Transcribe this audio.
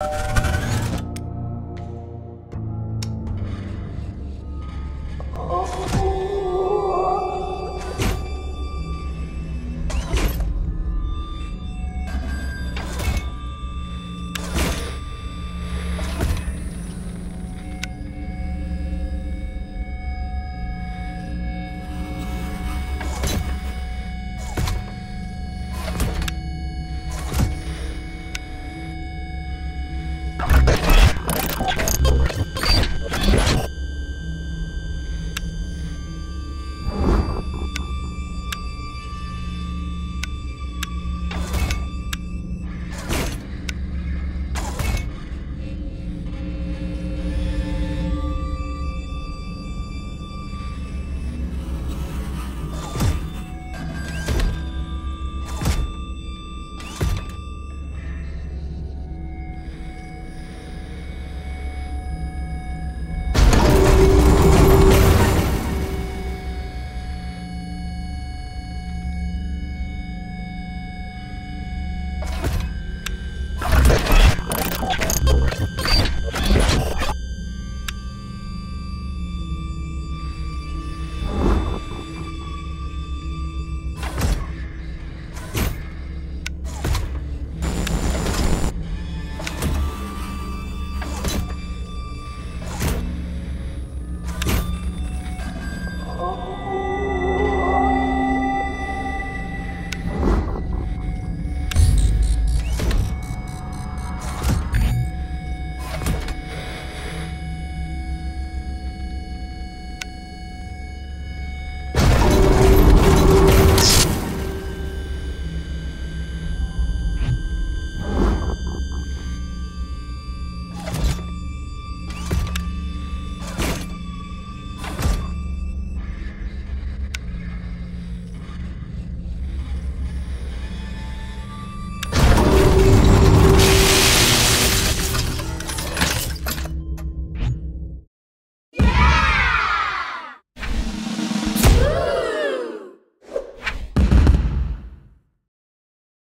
you